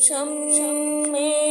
शं मे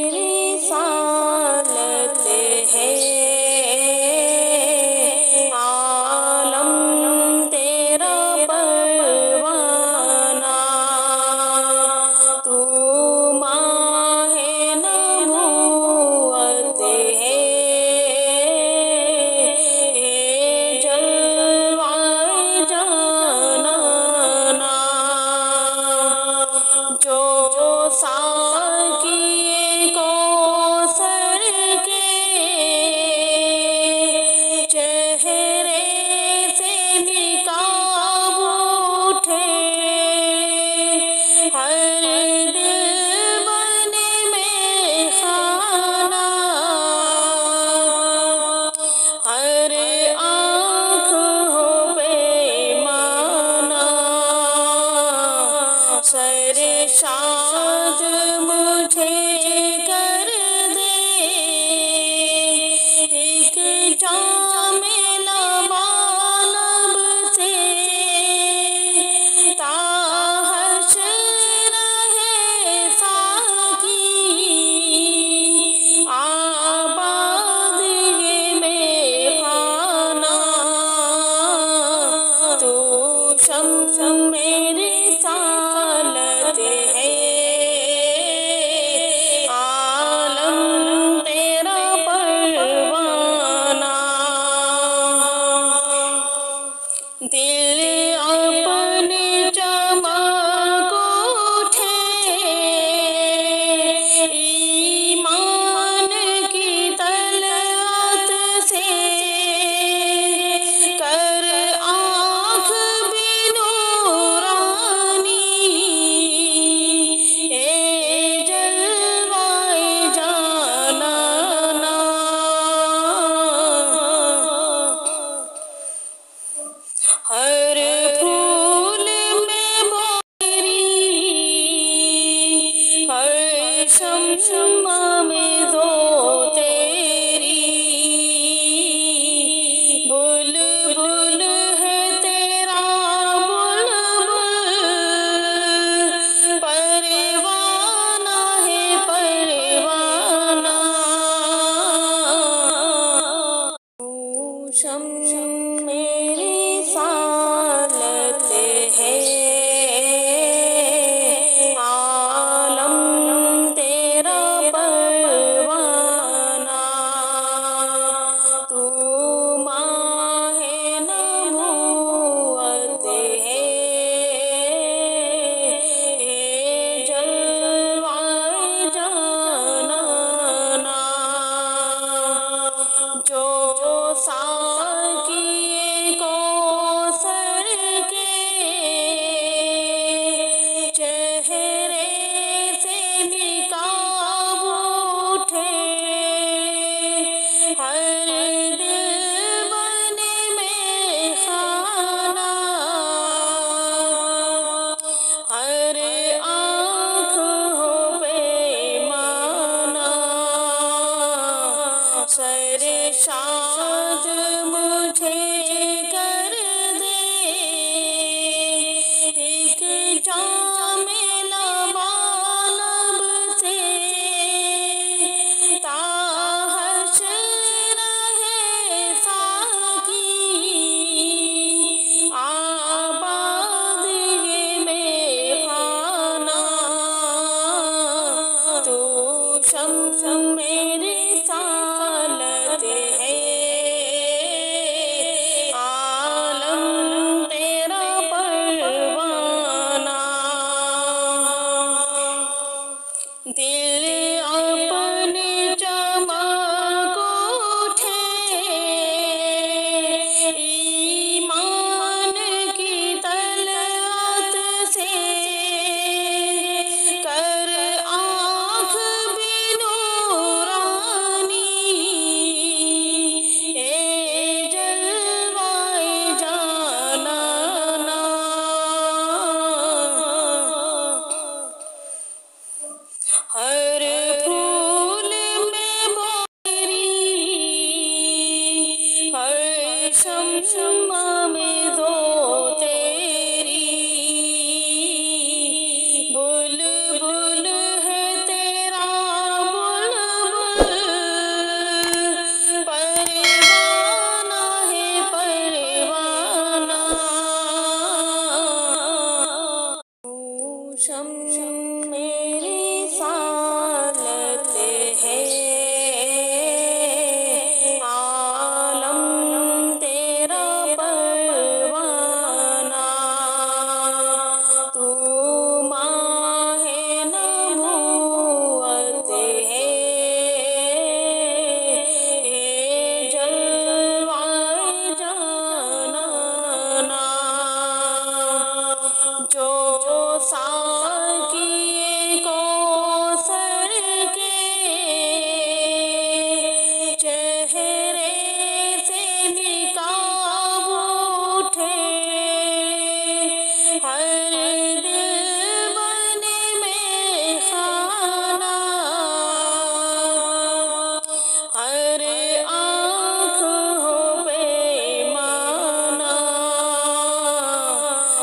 हर शमशमा में